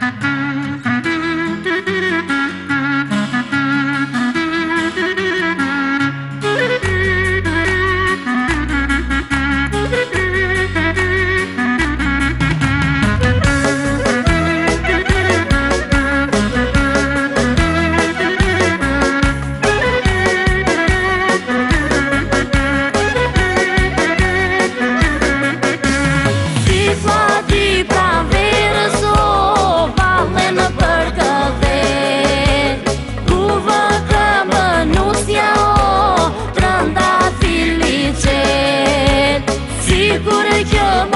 Música 这么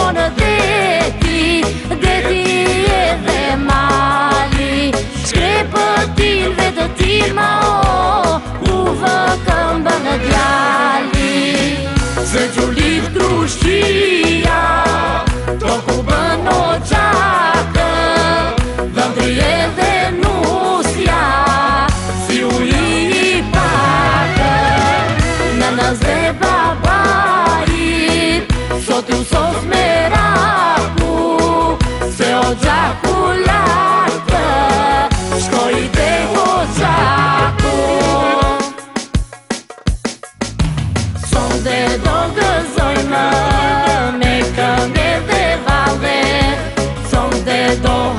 alto.